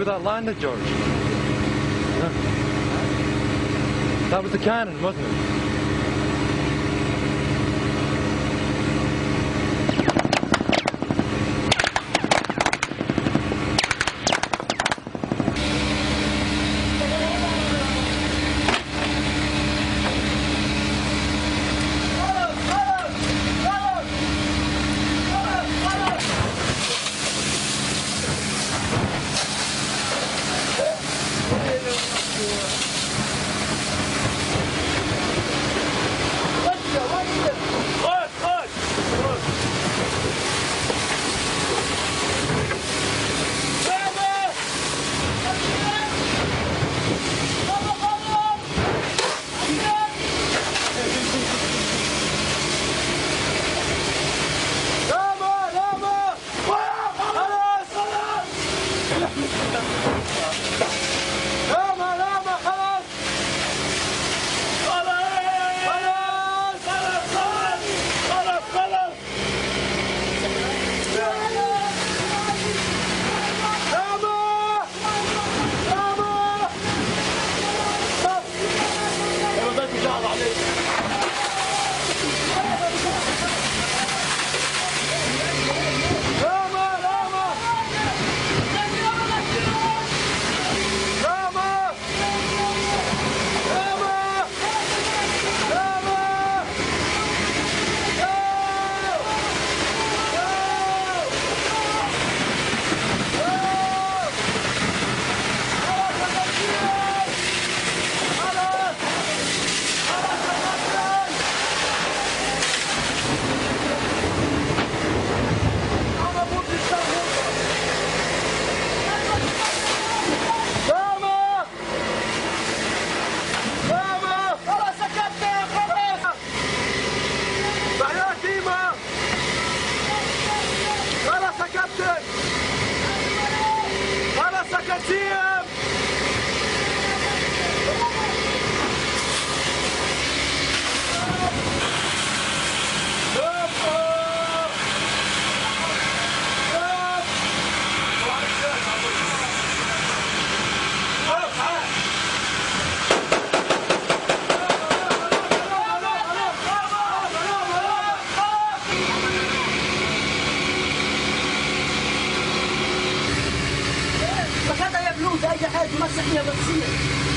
with that lander, George? Huh? That was the cannon, wasn't it? cool. as must have never seen it.